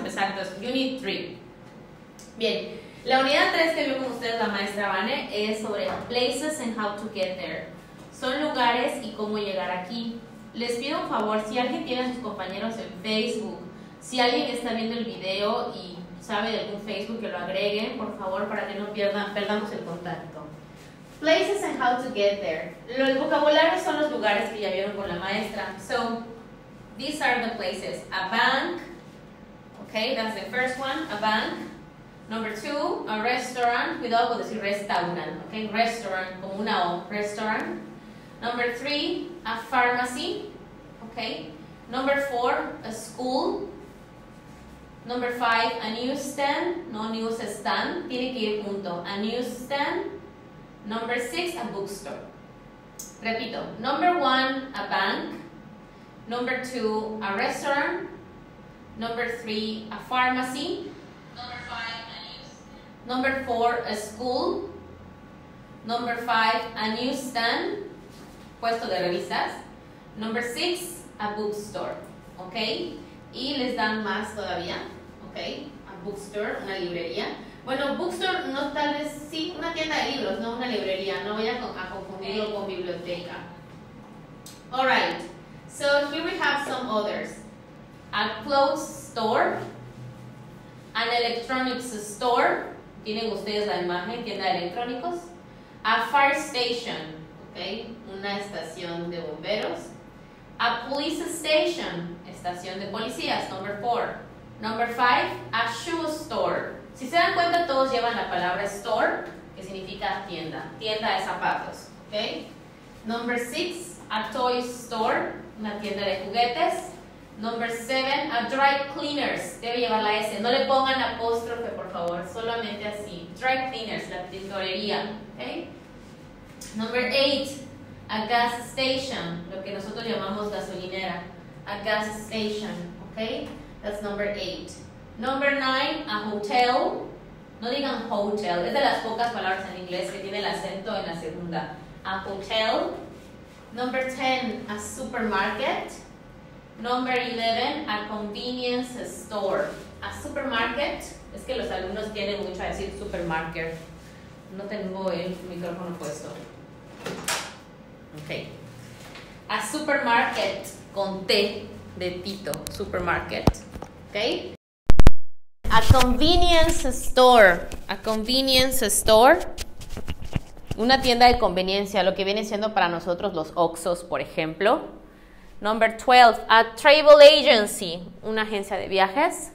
empezar entonces. Unit 3. Bien, la unidad 3 que vio con ustedes la maestra Vane es sobre places and how to get there. Son lugares y cómo llegar aquí. Les pido un favor, si alguien tiene a sus compañeros en Facebook, si alguien está viendo el video y sabe de algún Facebook que lo agreguen, por favor, para que no pierdan, perdamos el contacto. Places and how to get there. Los vocabularios son los lugares que ya vieron con la maestra. So, these are the places. A bank, okay, that's the first one, a bank. Number two, a restaurant, cuidado con decir restaurant, okay, restaurant como una O, restaurant. Number three, a pharmacy, okay. Number four, a school. Number five, a newsstand, no newsstand, tiene que ir junto. A newsstand. Number six, a bookstore. Repito, number one, a bank. Number two, a restaurant. Number three, a pharmacy. Number five, a newsstand. Number four, a school. Number five, a newsstand, puesto de revistas. Number six, a bookstore. ¿Ok? Y les dan más todavía. ¿Ok? A bookstore, una librería. Bueno, bookstore no tal vez, sí, una tienda de libros, no una librería. No voy a, a confundirlo con biblioteca. Alright, so here we have some others. A clothes store, an electronics store, tienen ustedes la imagen, tienda de electrónicos. A fire station, okay, una estación de bomberos. A police station, estación de policías, number four. Number five, a shoe store. Si se dan cuenta, todos llevan la palabra store, que significa tienda, tienda de zapatos. Okay? Number six, a toy store, una tienda de juguetes. Number seven, a dry cleaners, debe llevar la S. No le pongan apóstrofe, por favor, solamente así. Dry cleaners, la tintorería. Okay? Number eight, a gas station, lo que nosotros llamamos gasolinera. A gas station, okay? That's number eight. Number nine, a hotel. No digan hotel, es de las pocas palabras en inglés que tiene el acento en la segunda. A hotel. Number ten, a supermarket. Number 11, a convenience store. A supermarket, es que los alumnos tienen mucho a decir supermarket. No tengo el micrófono puesto. Ok. A supermarket con T de Tito, supermarket. Ok. A convenience store. A convenience store. Una tienda de conveniencia, lo que viene siendo para nosotros los Oxos, por ejemplo. Number 12, a travel agency, una agencia de viajes.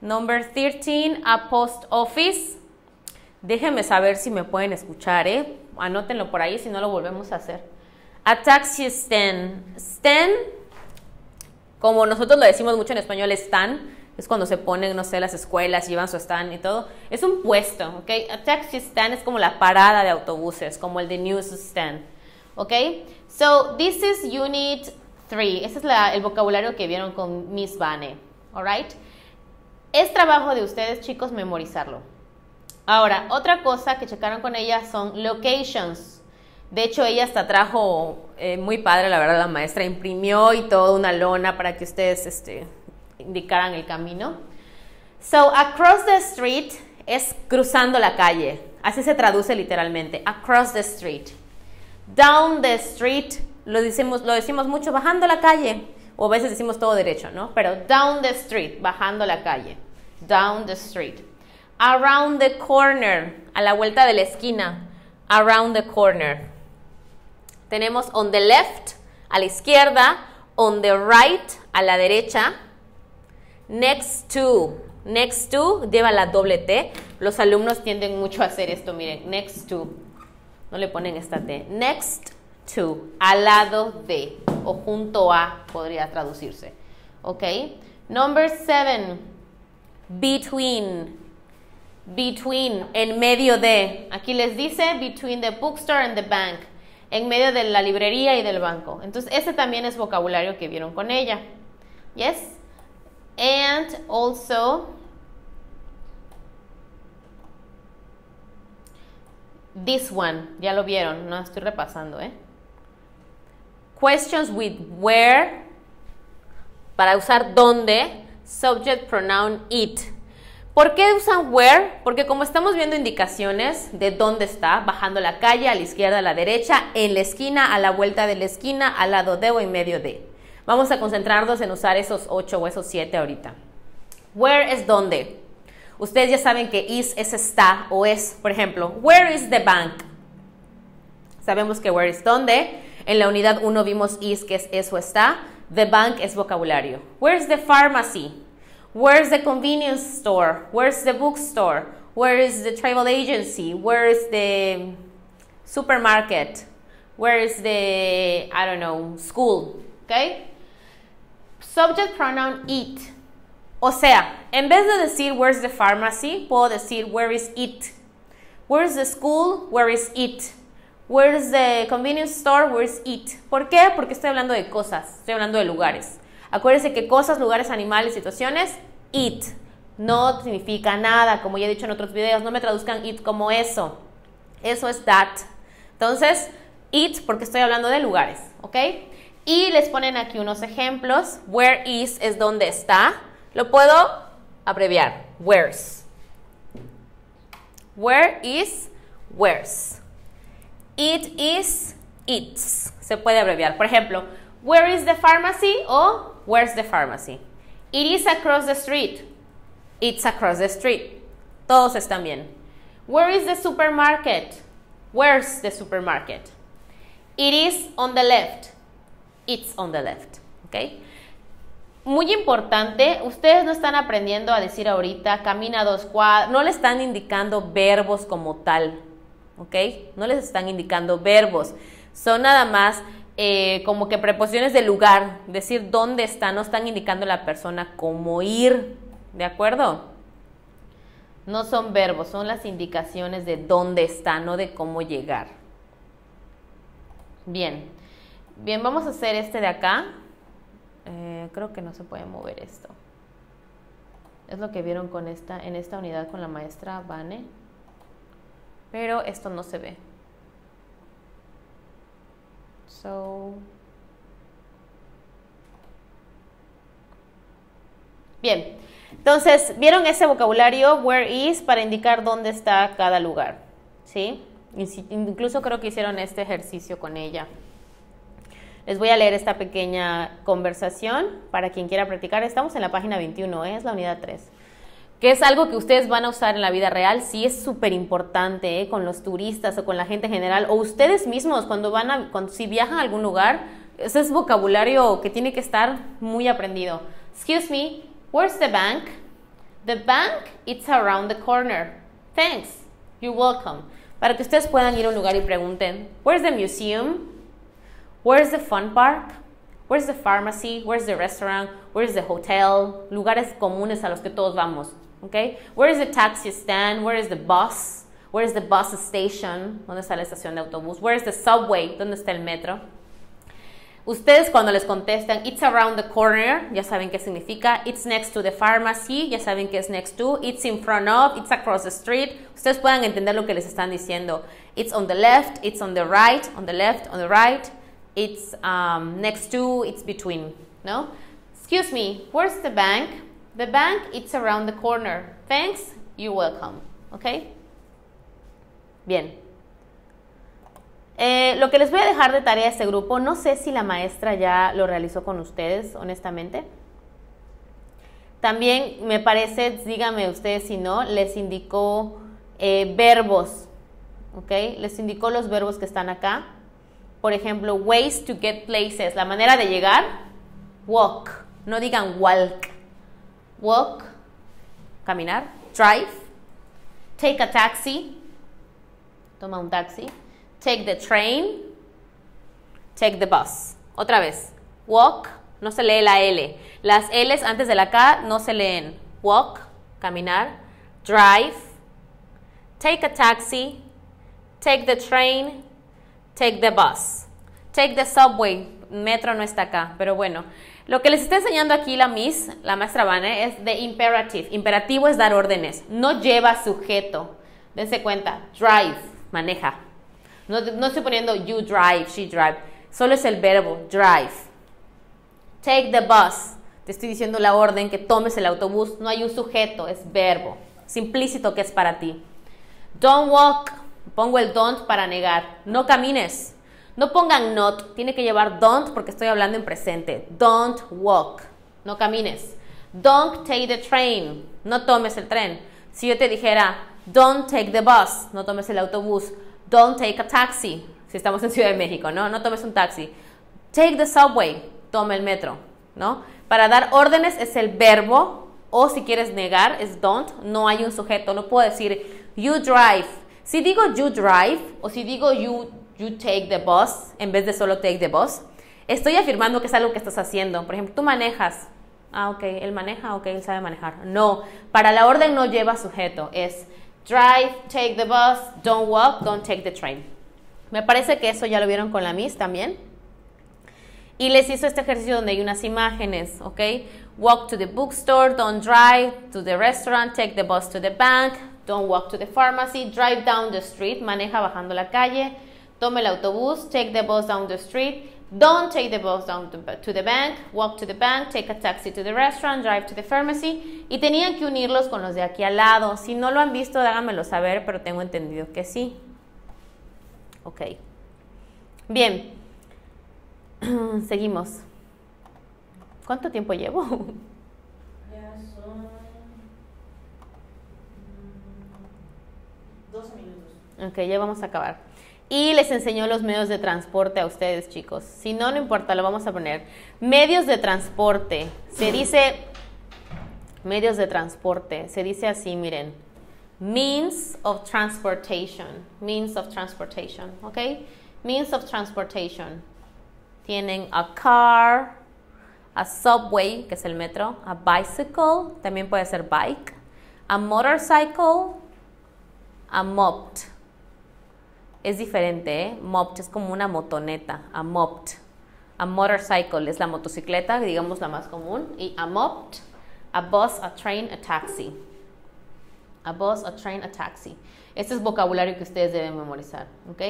Number 13, a post office. Déjenme saber si me pueden escuchar, ¿eh? Anótenlo por ahí, si no lo volvemos a hacer. A taxi stand. Stand, como nosotros lo decimos mucho en español, stand, es cuando se ponen, no sé, las escuelas, llevan su stand y todo. Es un puesto, ¿ok? A taxi stand es como la parada de autobuses, como el de news stand, ¿ok? So, this is unit 3. Ese es el vocabulario que vieron con Miss Vane, alright? Es trabajo de ustedes, chicos, memorizarlo. Ahora, otra cosa que checaron con ella son locations. De hecho, ella hasta trajo, eh, muy padre, la verdad, la maestra imprimió y todo una lona para que ustedes este, indicaran el camino. So, across the street es cruzando la calle. Así se traduce literalmente. Across the street. Down the street lo decimos, lo decimos mucho bajando la calle. O a veces decimos todo derecho, ¿no? Pero down the street, bajando la calle. Down the street. Around the corner, a la vuelta de la esquina. Around the corner. Tenemos on the left, a la izquierda. On the right, a la derecha. Next to. Next to lleva la doble T. Los alumnos tienden mucho a hacer esto, miren. Next to. No le ponen esta T. Next to. Al lado de. O junto a podría traducirse. ¿Ok? Number seven. Between. Between. En medio de. Aquí les dice between the bookstore and the bank. En medio de la librería y del banco. Entonces, ese también es vocabulario que vieron con ella. Yes? And also. This one, ya lo vieron, no estoy repasando, ¿eh? Questions with where, para usar dónde, subject pronoun it. ¿Por qué usan where? Porque como estamos viendo indicaciones de dónde está, bajando la calle, a la izquierda, a la derecha, en la esquina, a la vuelta de la esquina, al lado de o en medio de. Vamos a concentrarnos en usar esos ocho o esos siete ahorita. Where es dónde. Ustedes ya saben que is es está o es, por ejemplo, where is the bank? Sabemos que where is dónde. En la unidad 1 vimos is, que es eso está. The bank es vocabulario. Where's the pharmacy? Where's the convenience store? Where's the bookstore? Where is the travel agency? Where is the supermarket? Where is the, I don't know, school? Okay? Subject pronoun it. O sea, en vez de decir where's the pharmacy, puedo decir where is it. Where's the school? Where is it? Where's the convenience store? Where's it? ¿Por qué? Porque estoy hablando de cosas, estoy hablando de lugares. Acuérdense que cosas, lugares, animales, situaciones, it. No significa nada, como ya he dicho en otros videos, no me traduzcan it como eso. Eso es that. Entonces, it porque estoy hablando de lugares, ¿ok? Y les ponen aquí unos ejemplos. Where is es donde está. Lo puedo abreviar. Where's. Where is, where's. It is, it's. Se puede abreviar. Por ejemplo, where is the pharmacy o where's the pharmacy. It is across the street. It's across the street. Todos están bien. Where is the supermarket? Where's the supermarket? It is on the left. It's on the left. ¿Ok? Muy importante, ustedes no están aprendiendo a decir ahorita camina dos cuadras, no le están indicando verbos como tal, ¿ok? No les están indicando verbos, son nada más eh, como que preposiciones de lugar, decir dónde está, no están indicando a la persona cómo ir, ¿de acuerdo? No son verbos, son las indicaciones de dónde está, no de cómo llegar. Bien, bien, vamos a hacer este de acá. Eh, creo que no se puede mover esto. Es lo que vieron con esta, en esta unidad con la maestra Vane. Pero esto no se ve. So. Bien. Entonces, ¿vieron ese vocabulario where is para indicar dónde está cada lugar? ¿Sí? Incluso creo que hicieron este ejercicio con ella. Les voy a leer esta pequeña conversación para quien quiera practicar. Estamos en la página 21, ¿eh? es la unidad 3. Que es algo que ustedes van a usar en la vida real, sí es súper importante ¿eh? con los turistas o con la gente en general, o ustedes mismos cuando van a, cuando, si viajan a algún lugar, ese es vocabulario que tiene que estar muy aprendido. Excuse me, where's the bank? The bank, it's around the corner. Thanks, you're welcome. Para que ustedes puedan ir a un lugar y pregunten, where's the museum? Where's the fun park? Where's the pharmacy? Where's the restaurant? Where's the hotel? Lugares comunes a los que todos vamos. Okay? Where is the taxi stand? Where is the bus? Where is the bus station? ¿Dónde está la estación de autobús? Where is the subway? ¿Dónde está el metro? Ustedes cuando les contestan, it's around the corner, ya saben qué significa. It's next to the pharmacy, ya saben qué es next to. It's in front of, it's across the street. Ustedes puedan entender lo que les están diciendo. It's on the left, it's on the right, on the left, on the right it's um, next to, it's between, ¿no? Excuse me, where's the bank? The bank, it's around the corner. Thanks, you're welcome. ¿Ok? Bien. Eh, lo que les voy a dejar de tarea a este grupo, no sé si la maestra ya lo realizó con ustedes, honestamente. También me parece, díganme ustedes si no, les indicó eh, verbos, ¿ok? Les indicó los verbos que están acá. Por ejemplo, ways to get places, la manera de llegar, walk, no digan walk. Walk, caminar, drive, take a taxi, toma un taxi, take the train, take the bus. Otra vez, walk, no se lee la L. Las L's antes de la K no se leen. Walk, caminar, drive, take a taxi, take the train, Take the bus. Take the subway. Metro no está acá, pero bueno. Lo que les está enseñando aquí la Miss, la maestra Vane, es de imperative. Imperativo es dar órdenes. No lleva sujeto. Dense cuenta. Drive. Maneja. No, no estoy poniendo you drive, she drive. Solo es el verbo drive. Take the bus. Te estoy diciendo la orden que tomes el autobús. No hay un sujeto, es verbo. Es implícito que es para ti. Don't walk. Pongo el don't para negar. No camines. No pongan not. Tiene que llevar don't porque estoy hablando en presente. Don't walk. No camines. Don't take the train. No tomes el tren. Si yo te dijera, don't take the bus. No tomes el autobús. Don't take a taxi. Si estamos en Ciudad de México, ¿no? No tomes un taxi. Take the subway. Toma el metro, ¿no? Para dar órdenes es el verbo o si quieres negar es don't. No hay un sujeto. No puedo decir you drive. Si digo you drive o si digo you, you take the bus en vez de solo take the bus, estoy afirmando que es algo que estás haciendo. Por ejemplo, tú manejas. Ah, ok, él maneja, ok, él sabe manejar. No, para la orden no lleva sujeto. Es drive, take the bus, don't walk, don't take the train. Me parece que eso ya lo vieron con la Miss también. Y les hizo este ejercicio donde hay unas imágenes, ¿ok? Walk to the bookstore, don't drive to the restaurant, take the bus to the bank, don't walk to the pharmacy, drive down the street, maneja bajando la calle, tome el autobús, take the bus down the street, don't take the bus down to the bank, walk to the bank, take a taxi to the restaurant, drive to the pharmacy. Y tenían que unirlos con los de aquí al lado. Si no lo han visto, háganmelo saber, pero tengo entendido que sí. Ok. Bien. Seguimos. ¿Cuánto tiempo llevo? Ya son 12 minutos. Ok, ya vamos a acabar. Y les enseñó los medios de transporte a ustedes, chicos. Si no, no importa, lo vamos a poner. Medios de transporte. Se dice, medios de transporte, se dice así, miren. Means of transportation. Means of transportation, ¿ok? Means of transportation. Tienen a car, a subway, que es el metro, a bicycle, también puede ser bike, a motorcycle, a mopped. Es diferente, ¿eh? Mopped es como una motoneta, a mopped. A motorcycle es la motocicleta, digamos la más común, y a mopped, a bus, a train, a taxi. A bus, a train, a taxi. Este es vocabulario que ustedes deben memorizar, ¿ok?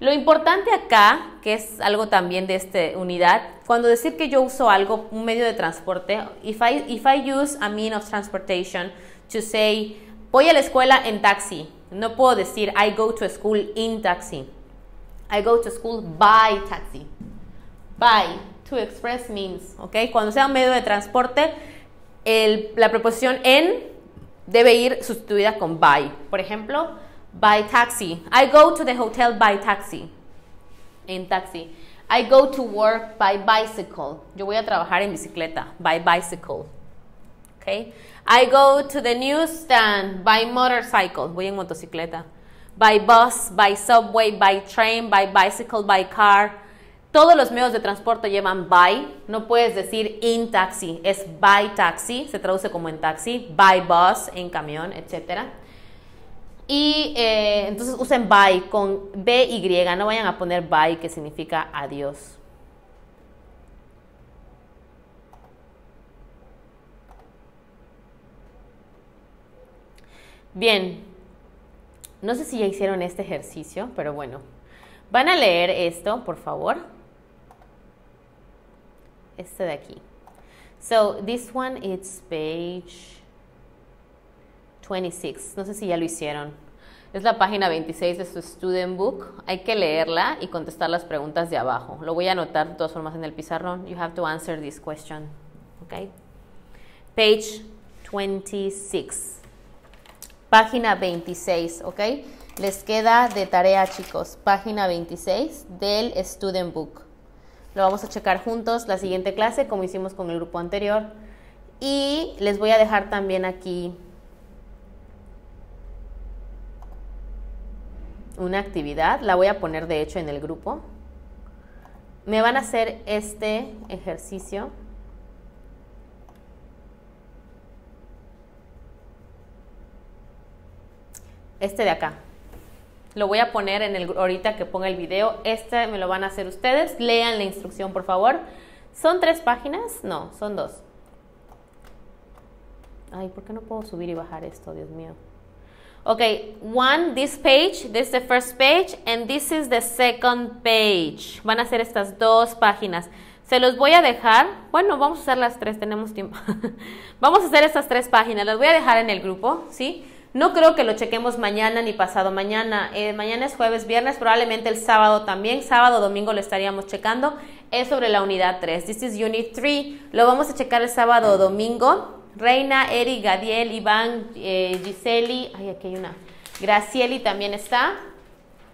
Lo importante acá, que es algo también de esta unidad, cuando decir que yo uso algo, un medio de transporte, if I, if I use a mean of transportation to say, voy a la escuela en taxi, no puedo decir I go to school in taxi. I go to school by taxi. By, to express means, ¿ok? Cuando sea un medio de transporte, la preposición en debe ir sustituida con by. Por ejemplo, by taxi. I go to the hotel by taxi. En taxi. I go to work by bicycle. Yo voy a trabajar en bicicleta. By bicycle. Okay. I go to the newsstand by motorcycle. Voy en motocicleta. By bus, by subway, by train, by bicycle, by car. Todos los medios de transporte llevan by. No puedes decir in taxi. Es by taxi. Se traduce como en taxi. By bus, en camión, etcétera. Y eh, entonces usen bye con B-Y, no vayan a poner bye que significa adiós. Bien, no sé si ya hicieron este ejercicio, pero bueno, van a leer esto, por favor. Este de aquí. So, this one is page 26. No sé si ya lo hicieron. Es la página 26 de su Student Book. Hay que leerla y contestar las preguntas de abajo. Lo voy a anotar de todas formas en el pizarrón. You have to answer this question. Okay? Page 26. Página 26, ¿ok? Les queda de tarea, chicos, página 26 del Student Book. Lo vamos a checar juntos la siguiente clase, como hicimos con el grupo anterior. Y les voy a dejar también aquí una actividad, la voy a poner de hecho en el grupo. Me van a hacer este ejercicio. Este de acá. Lo voy a poner en el ahorita que ponga el video. Este me lo van a hacer ustedes. Lean la instrucción, por favor. ¿Son tres páginas? No, son dos. Ay, ¿por qué no puedo subir y bajar esto? Dios mío. Okay, one, this page, this is the first page, and this is the second page. Van a ser estas dos páginas. Se los voy a dejar, bueno, vamos a hacer las tres, tenemos tiempo. vamos a hacer estas tres páginas, las voy a dejar en el grupo, ¿sí? No creo que lo chequemos mañana ni pasado mañana. Eh, mañana es jueves, viernes, probablemente el sábado también. Sábado, domingo lo estaríamos checando. Es sobre la unidad 3. This is unit 3. Lo vamos a checar el sábado o domingo. Reina, Eri, Gadiel, Iván, eh, Giseli. Ay, aquí hay una. Gracieli también está.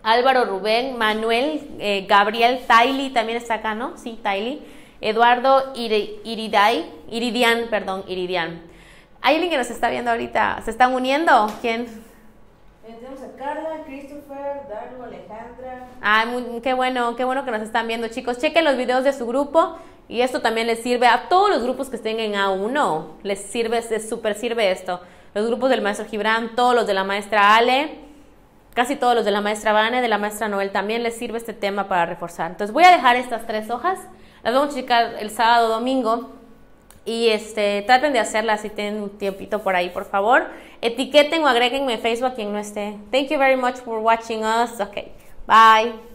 Álvaro, Rubén, Manuel, eh, Gabriel, Taili también está acá, ¿no? Sí, Taili. Eduardo Iriday, Iridian, perdón, Iridian. ¿Hay alguien que nos está viendo ahorita? ¿Se están uniendo? ¿Quién? Tenemos a Carla, Christopher, Dario, Alejandra. Ah, qué bueno, qué bueno que nos están viendo, chicos. Chequen los videos de su grupo y esto también les sirve a todos los grupos que estén en A1. Les sirve, les súper sirve esto. Los grupos del maestro Gibran, todos los de la maestra Ale, casi todos los de la maestra Vane, de la maestra Noel, también les sirve este tema para reforzar. Entonces voy a dejar estas tres hojas. Las vamos a checar el sábado, domingo y este, traten de hacerla si tienen un tiempito por ahí, por favor. Etiqueten o agréguenme en Facebook quien no esté. Thank you very much for watching us. Okay, bye.